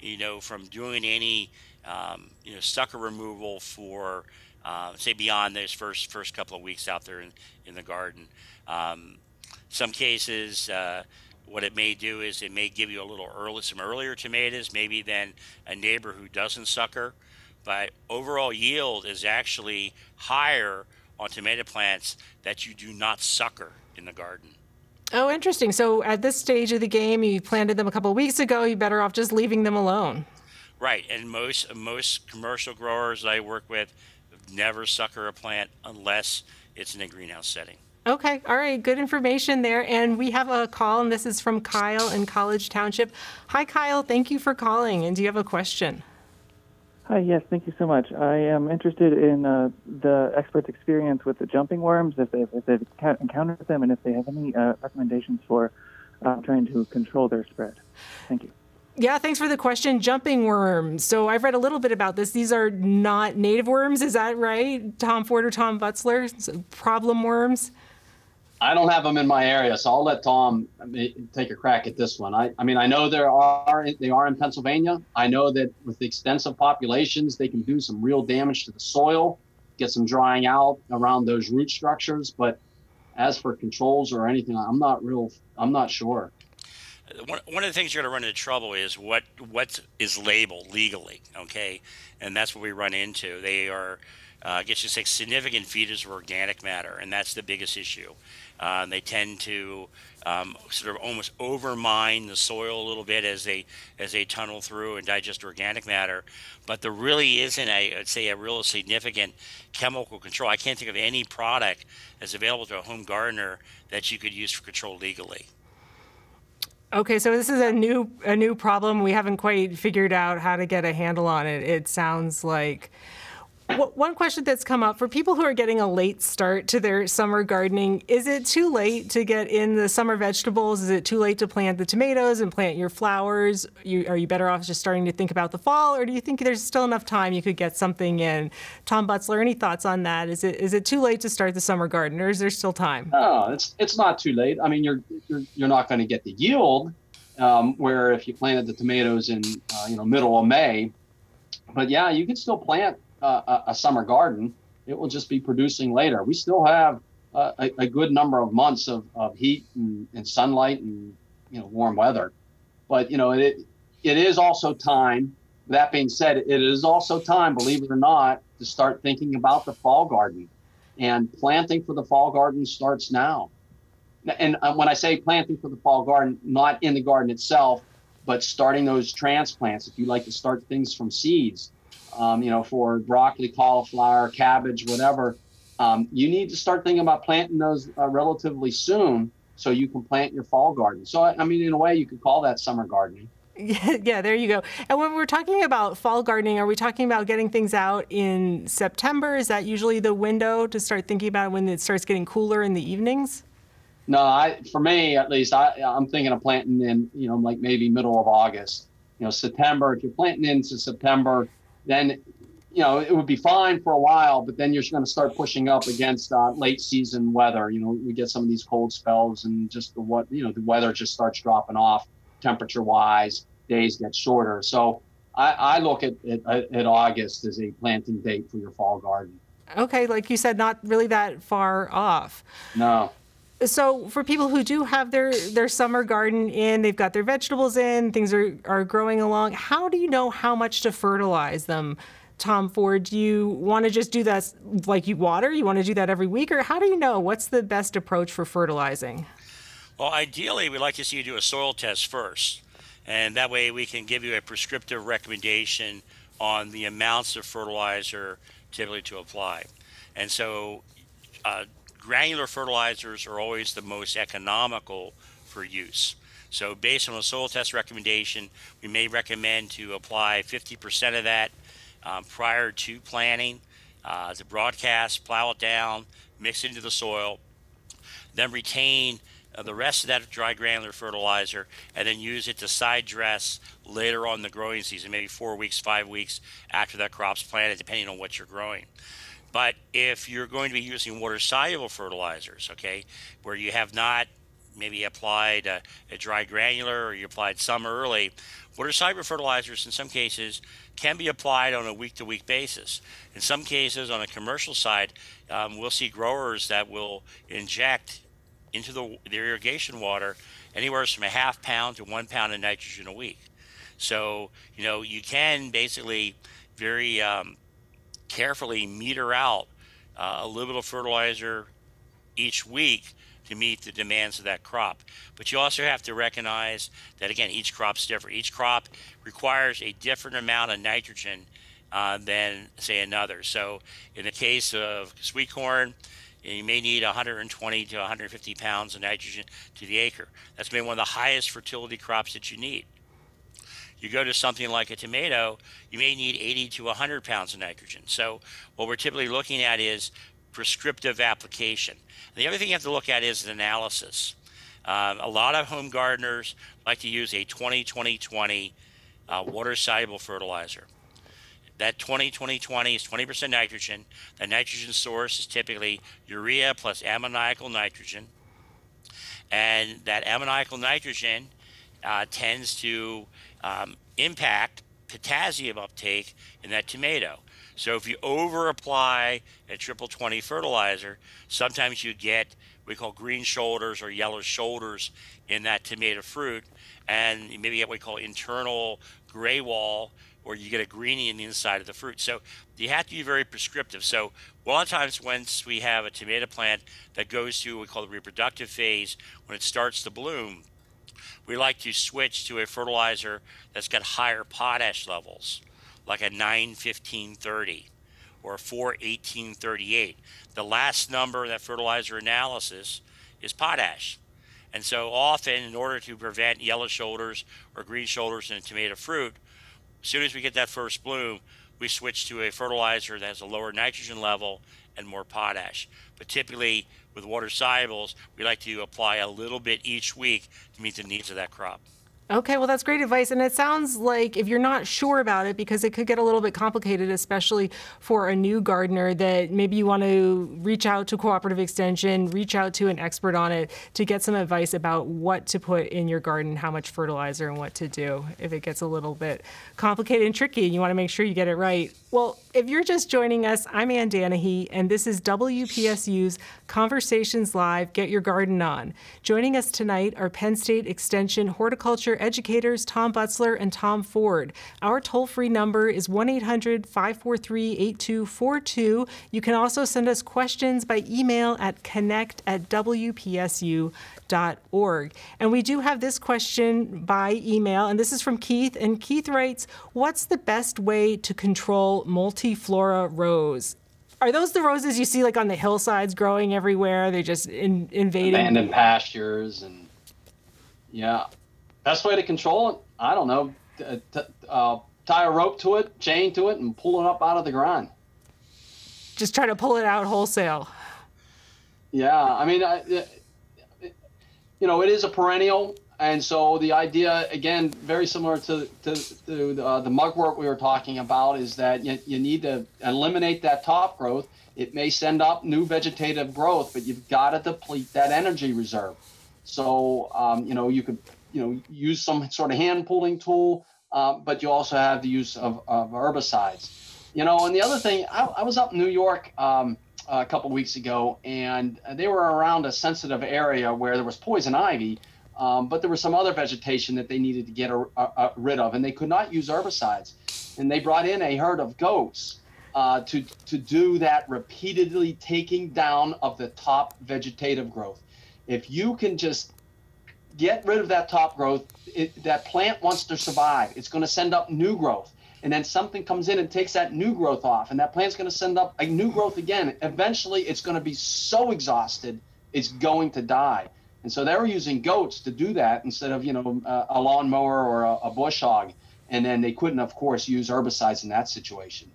you know, from doing any, um, you know, sucker removal for, uh, say, beyond those first first couple of weeks out there in, in the garden. Um, some cases, uh, what it may do is it may give you a little early, some earlier tomatoes, maybe than a neighbor who doesn't sucker but overall yield is actually higher on tomato plants that you do not sucker in the garden. Oh, interesting. So at this stage of the game, you planted them a couple of weeks ago. You're better off just leaving them alone. Right, and most most commercial growers I work with never sucker a plant unless it's in a greenhouse setting. Okay, all right, good information there. And we have a call, and this is from Kyle in College Township. Hi, Kyle. Thank you for calling. And do you have a question? Hi, yes, thank you so much. I am interested in uh, the expert's experience with the jumping worms, if they've, if they've encountered them, and if they have any uh, recommendations for uh, trying to control their spread. Thank you. Yeah, thanks for the question. Jumping worms. So I've read a little bit about this. These are not native worms, is that right? Tom Ford or Tom Butzler? So problem worms? I don't have them in my area, so I'll let Tom take a crack at this one. I, I mean, I know there are they are in Pennsylvania. I know that with extensive populations, they can do some real damage to the soil, get some drying out around those root structures. But as for controls or anything, I'm not real. I'm not sure. One, one of the things you're going to run into trouble is what what is labeled legally, okay, and that's what we run into. They are uh, I guess you say significant feeders of organic matter, and that's the biggest issue. Uh, they tend to um, sort of almost overmine the soil a little bit as they as they tunnel through and digest organic matter. But there really isn't a I'd say a real significant chemical control. I can't think of any product that's available to a home gardener that you could use for control legally. Okay, so this is a new a new problem. We haven't quite figured out how to get a handle on it. It sounds like one question that's come up for people who are getting a late start to their summer gardening is it too late to get in the summer vegetables? Is it too late to plant the tomatoes and plant your flowers? You, are you better off just starting to think about the fall, or do you think there's still enough time you could get something in? Tom Butzler, any thoughts on that? Is it is it too late to start the summer garden, or is there still time? No, it's it's not too late. I mean, you're you're, you're not going to get the yield um, where if you planted the tomatoes in uh, you know middle of May, but yeah, you can still plant a, a, summer garden, it will just be producing later. We still have uh, a, a, good number of months of, of heat and, and, sunlight and you know warm weather, but you know it it is also time. That being said, it is also time, believe it or not, to start thinking about the fall garden, and planting for the fall garden starts now. And when I say planting for the fall garden, not in the garden itself, but starting those transplants. If you like to start things from seeds, um, you know, for broccoli, cauliflower, cabbage, whatever, um, you need to start thinking about planting those uh, relatively soon so you can plant your fall garden. So, I mean, in a way, you could call that summer gardening. Yeah, yeah, there you go. And when we're talking about fall gardening, are we talking about getting things out in September? Is that usually the window to start thinking about when it starts getting cooler in the evenings? No, I for me at least, I, I'm thinking of planting in, you know, like maybe middle of August. You know, September. If you're planting into September, then you know it would be fine for a while, but then you're going to start pushing up against uh, late season weather. You know, we get some of these cold spells, and just the what you know the weather just starts dropping off temperature wise. Days get shorter, so I, I look at, at, at August as a planting date for your fall garden. Okay, like you said, not really that far off. No. So for people who do have their their summer garden in, they've got their vegetables in, things are are growing along. How do you know how much to fertilize them Tom Ford, do you want to just do that like you water? You want to do that every week, or how do you know what's the best approach for fertilizing? Well, ideally, we'd like to see you do a soil test first, and that way we can give you a prescriptive recommendation on the amounts of fertilizer typically to apply. And so, uh, granular fertilizers are always the most economical for use. So, based on a soil test recommendation, we may recommend to apply 50% of that um, prior to planting, uh, to broadcast, plow it down, mix it into the soil, then retain uh, the rest of that dry granular fertilizer and then use it to side dress later on the growing season, maybe four weeks, five weeks after that crop's planted, depending on what you're growing. But if you're going to be using water soluble fertilizers, okay, where you have not maybe applied a, a dry granular or you applied some early, water soluble fertilizers in some cases can be applied on a week to week basis. In some cases, on a commercial side, um, we'll see growers that will inject into the, the irrigation water anywhere from a half pound to one pound of nitrogen a week. So, you know, you can basically very um, carefully meter out uh, a little bit of fertilizer each week to meet the demands of that crop. But you also have to recognize that, again, each crop's different. Each crop requires a different amount of nitrogen uh, than, say, another. So, in the case of sweet corn, you may need 120 to 150 pounds of nitrogen to the acre. That's maybe one of the highest fertility crops that you need. You go to something like a tomato, you may need 80 to 100 pounds of nitrogen. So, what we're typically looking at is prescriptive application. And the other thing you have to look at is an analysis. Um, a lot of home gardeners like to use a 20 20 20 uh, water soluble fertilizer. That 20 20 20 is 20% nitrogen. The nitrogen source is typically urea plus ammoniacal nitrogen. And that ammoniacal nitrogen uh, tends to um, impact potassium uptake in that tomato. So if you over apply a triple 20 fertilizer, sometimes you get we call green shoulders or yellow shoulders in that tomato fruit, and you maybe get what we call internal gray wall, or you get a greenie in the inside of the fruit. So you have to be very prescriptive. So a lot of times once we have a tomato plant that goes through what we call the reproductive phase, when it starts to bloom, we like to switch to a fertilizer that's got higher potash levels, like a 91530 or a 41838. The last number in that fertilizer analysis is potash. And so often, in order to prevent yellow shoulders or green shoulders in tomato fruit, as soon as we get that first bloom, we switch to a fertilizer that has a lower nitrogen level and more potash. But typically, with water solubles, we like to apply a little bit each week to meet the needs of that crop. Okay, well, that's great advice. And it sounds like if you're not sure about it, because it could get a little bit complicated, especially for a new gardener, that maybe you want to reach out to Cooperative Extension, reach out to an expert on it to get some advice about what to put in your garden, how much fertilizer, and what to do if it gets a little bit complicated and tricky. And you want to make sure you get it right. Well, if you're just joining us, I'm Ann Danahy, and this is WPSU's Conversations Live Get Your Garden On. Joining us tonight are Penn State Extension horticulture educators Tom Butzler and Tom Ford. Our toll free number is 1 800 543 8242. You can also send us questions by email at connect at WPSU org. And we do have this question by email, and this is from Keith. And Keith writes What's the best way to control multiflora rose? Are those the roses you see like on the hillsides growing everywhere? They're just in, invading abandoned pastures and yeah. Best way to control it? I don't know. Uh, tie a rope to it, chain to it, and pull it up out of the ground. Just try to pull it out wholesale. Yeah, I mean, I, you know, it is a perennial. And so the idea, again, very similar to, to, to uh, the mugwort we were talking about, is that you, you need to eliminate that top growth. It may send up new vegetative growth, but you've got to deplete that energy reserve. So, um, you know, you could, you know, use some sort of hand pulling tool, uh, but you also have the use of, of herbicides. You know, and the other thing, I, I was up in New York um, a couple weeks ago, and they were around a sensitive area where there was poison ivy, um, but there was some other vegetation that they needed to get a, a, a rid of, and they could not use herbicides. and they brought in a herd of goats uh, to to do that repeatedly taking down of the top vegetative growth. If you can just get rid of that top growth, it, that plant wants to survive. It's going to send up new growth. And then something comes in and takes that new growth off, and that plant's going to send up a new growth again. Eventually, it's going to be so exhausted, it's going to die. And so they were using goats to do that instead of, you know, uh, a lawnmower or a, a bush hog. And then they couldn't, of course, use herbicides in that situation.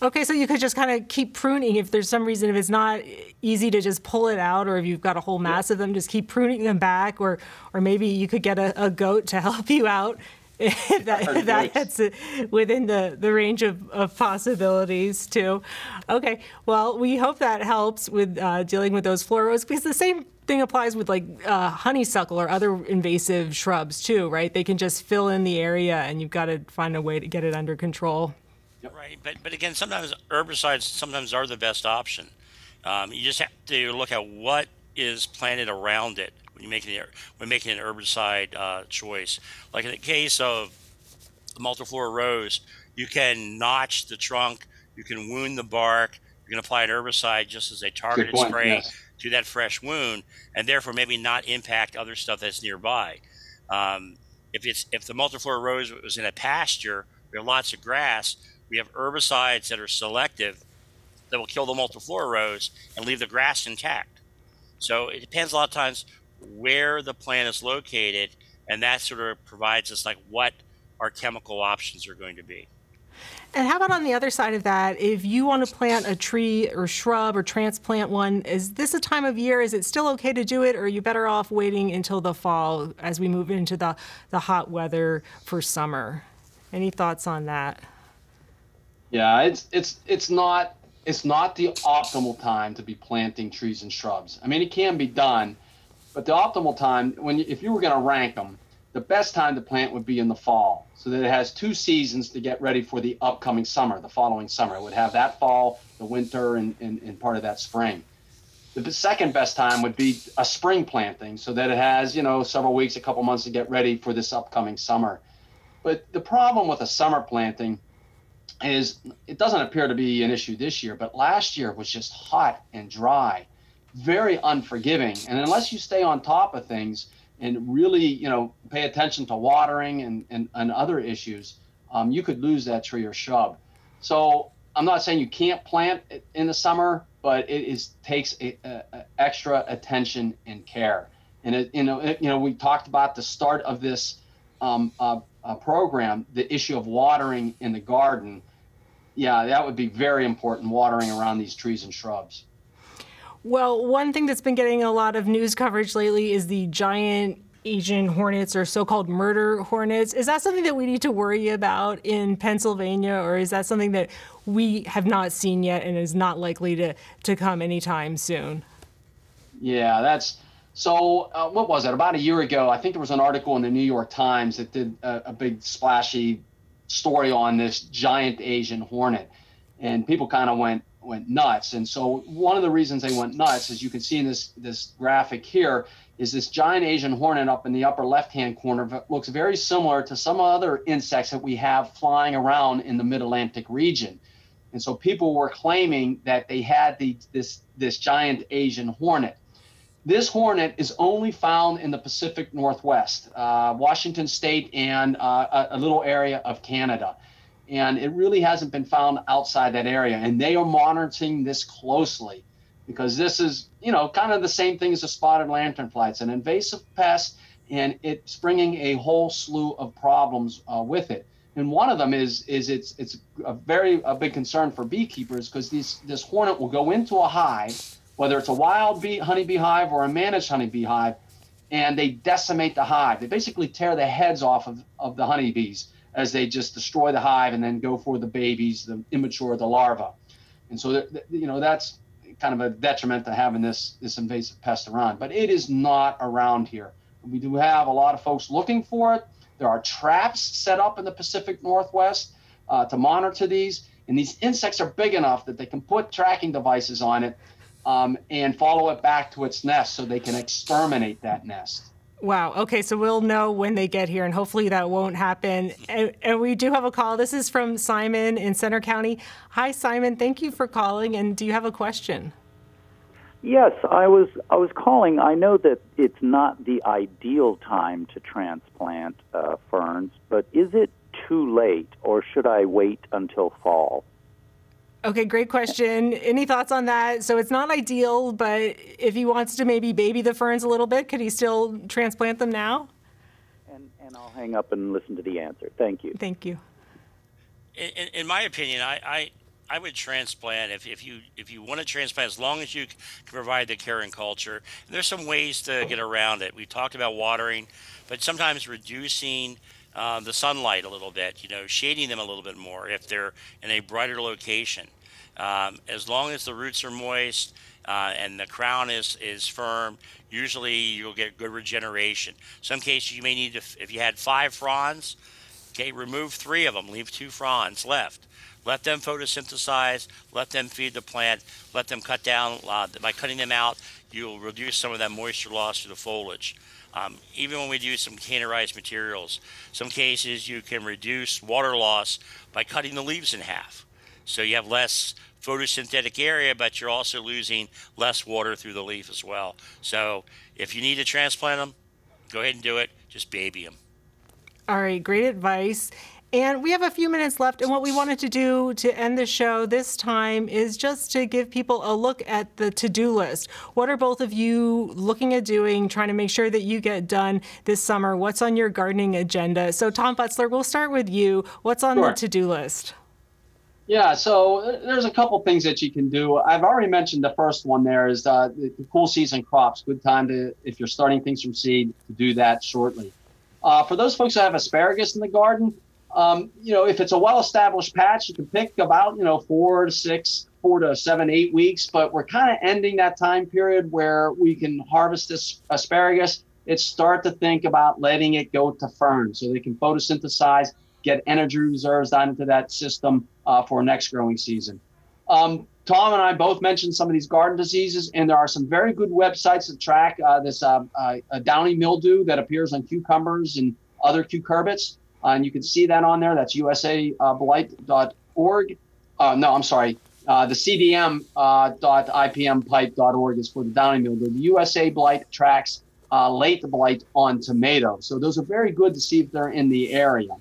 Okay, so you could just kind of keep pruning if there's some reason if it's not easy to just pull it out, or if you've got a whole mass of them, just keep pruning them back, or or maybe you could get a, a goat to help you out. if that, if that's within the, the range of, of possibilities too. Okay, well, we hope that helps with uh, dealing with those floros because the same thing applies with like uh, honeysuckle or other invasive shrubs too, right? They can just fill in the area and you've got to find a way to get it under control. Yep. Right, but but again, sometimes herbicides sometimes are the best option. Um, you just have to look at what is planted around it when you making when making an herbicide uh, choice. Like in the case of the multiflora rose, you can notch the trunk, you can wound the bark, you can apply an herbicide just as a targeted point, spray yes. to that fresh wound, and therefore maybe not impact other stuff that's nearby. Um, if it's if the multiflora rose was in a pasture, there are lots of grass we have herbicides that are selective that will kill the multiflora rose and leave the grass intact. So it depends a lot of times where the plant is located, and that sort of provides us like what our chemical options are going to be. And how about on the other side of that, if you want to plant a tree or shrub or transplant one, is this a time of year? Is it still okay to do it, or are you better off waiting until the fall as we move into the, the hot weather for summer? Any thoughts on that? Yeah, it's it's it's not it's not the optimal time to be planting trees and shrubs. I mean, it can be done, but the optimal time when if you were going to rank them, the best time to plant would be in the fall, so that it has two seasons to get ready for the upcoming summer, the following summer. It would have that fall, the winter, and, and, and part of that spring. The second best time would be a spring planting, so that it has you know several weeks, a couple months to get ready for this upcoming summer. But the problem with a summer planting is it doesn't appear to be an issue this year, but last year was just hot and dry, very unforgiving. And unless you stay on top of things and really, you know, pay attention to watering and, and, and other issues, um, you could lose that tree or shrub. So I'm not saying you can't plant in the summer, but it is takes a, a, a extra attention and care. And it, you know, it, you know, we talked about the start of this um, uh, uh, program, the issue of watering in the garden yeah, that would be very important, watering around these trees and shrubs. Well, one thing that's been getting a lot of news coverage lately is the giant Asian hornets or so called murder hornets. Is that something that we need to worry about in Pennsylvania, or is that something that we have not seen yet and is not likely to, to come anytime soon? Yeah, that's so. Uh, what was it? About a year ago, I think there was an article in the New York Times that did a, a big splashy story on this giant Asian hornet, and people kind of went went nuts. And so one of the reasons they went nuts, as you can see in this this graphic here, is this giant Asian hornet up in the upper left-hand corner looks very similar to some other insects that we have flying around in the Mid-Atlantic region. And so people were claiming that they had the, this this giant Asian hornet. This hornet is only found in the Pacific Northwest, uh, Washington State, and uh, a, a little area of Canada. And it really hasn't been found outside that area. And they are monitoring this closely because this is, you know, kind of the same thing as a spotted lanternfly. It's an invasive pest, and it's bringing a whole slew of problems uh, with it. And one of them is is it's it's a very a big concern for beekeepers because these this hornet will go into a hive whether it's a wild bee, honeybee hive or a managed honeybee hive, and they decimate the hive. They basically tear the heads off of, of the honeybees as they just destroy the hive and then go for the babies, the immature, the larva. And so, you know, that's kind of a detriment to having this, this invasive pest around. But it is not around here. We do have a lot of folks looking for it. There are traps set up in the Pacific Northwest uh, to monitor these. And these insects are big enough that they can put tracking devices on it um, and follow it back to its nest so they can exterminate that nest. Wow. Okay, so we'll know when they get here, and hopefully that won't happen. And, and, we do have a call. This is from Simon in Centre County. Hi, Simon. Thank you for calling. And do you have a question? Yes, I was. I was calling. I know that it's not the ideal time to transplant uh, ferns, but is it too late, or should I wait until fall? Okay, great question. Any thoughts on that? So it's not ideal, but if he wants to maybe baby the ferns a little bit, could he still transplant them now? And, and I'll hang up and listen to the answer. Thank you. Thank you. In, in my opinion, I, I, I would transplant if, if you if you want to transplant as long as you can provide the care and culture. And there's some ways to get around it. We talked about watering, but sometimes reducing uh, the sunlight a little bit, you know, shading them a little bit more if they're in a brighter location. Um, as long as the roots are moist uh, and the crown is, is firm, usually you'll get good regeneration. Some cases you may need to, if you had five fronds, okay, remove three of them, leave two fronds left. Let them photosynthesize, let them feed the plant, let them cut down. Uh, by cutting them out, you'll reduce some of that moisture loss to the foliage. Um, even when we do some containerized materials, some cases you can reduce water loss by cutting the leaves in half. So you have less photosynthetic area, but you're also losing less water through the leaf as well. So if you need to transplant them, go ahead and do it. Just baby them. All right, great advice. And we have a few minutes left. And what we wanted to do to end the show this time is just to give people a look at the to do list. What are both of you looking at doing, trying to make sure that you get done this summer? What's on your gardening agenda? So, Tom Butzler, we'll start with you. What's on sure. the to do list? Yeah, so uh, there's a couple things that you can do. I've already mentioned the first one there is uh, the, the cool season crops. Good time to, if you're starting things from seed, to do that shortly. Uh, for those folks that have asparagus in the garden, um, you know, if it's a well-established patch, you can pick about, you know, four to six, four to seven, eight weeks. But we're kind of ending that time period where we can harvest this asparagus. It's start to think about letting it go to fern so they can photosynthesize, get energy reserves down into that system uh, for next growing season. Um, Tom and I both mentioned some of these garden diseases, and there are some very good websites to track uh, this uh, uh downy mildew that appears on cucumbers and other cucurbits. Uh, and you can see that on there. That's usablight.org. Uh, no, I'm sorry. Uh, the cdm.ipmpipe.org is for the downy mildew. The USA blight tracks uh, late blight on tomatoes. So those are very good to see if they're in the area.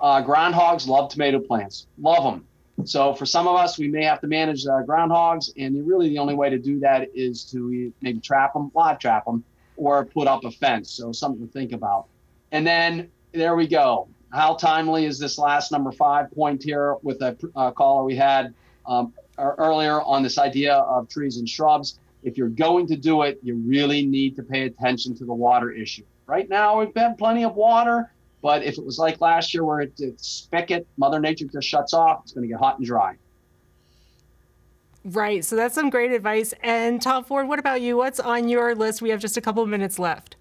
Uh, groundhogs love tomato plants. Love them. So for some of us, we may have to manage uh, groundhogs, and really the only way to do that is to maybe trap them, live trap them, or put up a fence. So something to think about. And then there we go. How timely is this last number five point here with a uh, caller we had um, earlier on this idea of trees and shrubs? If you're going to do it, you really need to pay attention to the water issue. Right now, we've had plenty of water, but if it was like last year where it, it's spigot, Mother Nature just shuts off, it's going to get hot and dry. Right. So that's some great advice. And Tom Ford, what about you? What's on your list? We have just a couple of minutes left.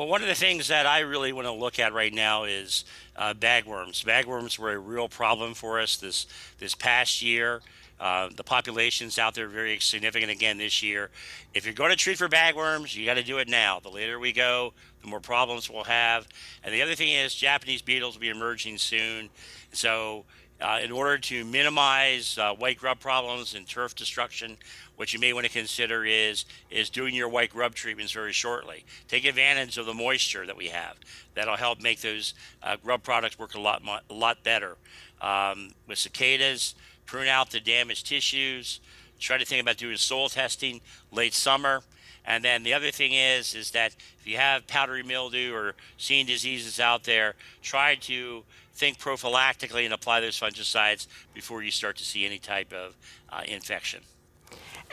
Well, one of the things that I really want to look at right now is uh, bagworms. Bagworms were a real problem for us this this past year. Uh, the populations out there are very significant again this year. If you're going to treat for bagworms, you got to do it now. The later we go, the more problems we'll have. And the other thing is, Japanese beetles will be emerging soon. So, uh, in order to minimize uh, white grub problems and turf destruction, what you may want to consider is is doing your white grub treatments very shortly. Take advantage of the moisture that we have. That'll help make those uh, grub products work a lot a lot better. Um, with cicadas, prune out the damaged tissues. Try to think about doing soil testing late summer. And then the other thing is, is that if you have powdery mildew or seeing diseases out there, try to think prophylactically and apply those fungicides before you start to see any type of uh, infection.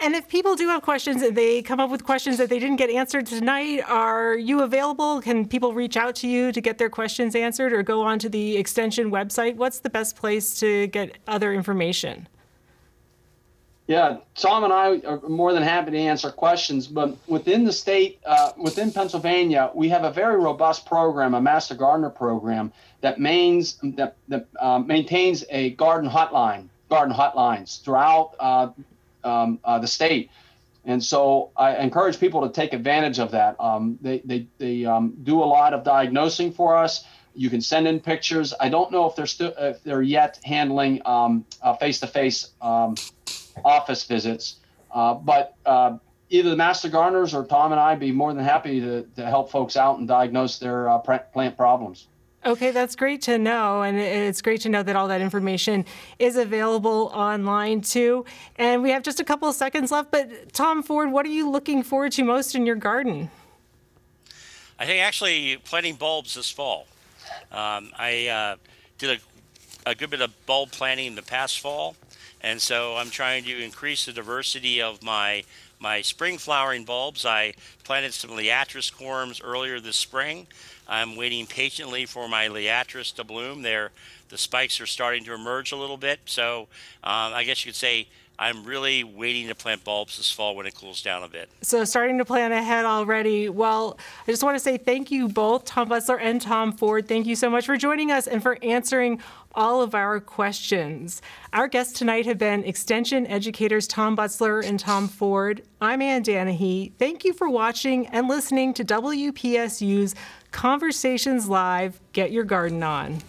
And if people do have questions and they come up with questions that they didn't get answered tonight, are you available? Can people reach out to you to get their questions answered or go onto the extension website? What's the best place to get other information? Yeah, Tom and I are more than happy to answer questions. But within the state, uh, within Pennsylvania, we have a very robust program, a Master Gardener program that, mains, that, that uh, maintains a garden hotline, garden hotlines throughout uh, um, uh, the state. And so I encourage people to take advantage of that. Um, they they, they um, do a lot of diagnosing for us. You can send in pictures. I don't know if they're still if they're yet handling face to face office visits, uh, but uh, either the master gardeners or Tom and I be more than happy to, to help folks out and diagnose their uh, plant problems. Okay, that's great to know. And it's great to know that all that information is available online too. And we have just a couple of seconds left. But Tom Ford, what are you looking forward to most in your garden? I think actually planting bulbs this fall. Um, I uh, did a, a good bit of bulb planting in the past fall. And so I'm trying to increase the diversity of my my spring flowering bulbs. I planted some Liatris corms earlier this spring. I'm waiting patiently for my Liatris to bloom. There, the spikes are starting to emerge a little bit. So um, I guess you could say I'm really waiting to plant bulbs this fall when it cools down a bit. So starting to plan ahead already. Well, I just want to say thank you both, Tom Butzler and Tom Ford. Thank you so much for joining us and for answering all of our questions. Our guests tonight have been Extension educators Tom Butzler and Tom Ford. I'm Ann Danahy. Thank you for watching and listening to WPSU's Conversations Live Get Your Garden On.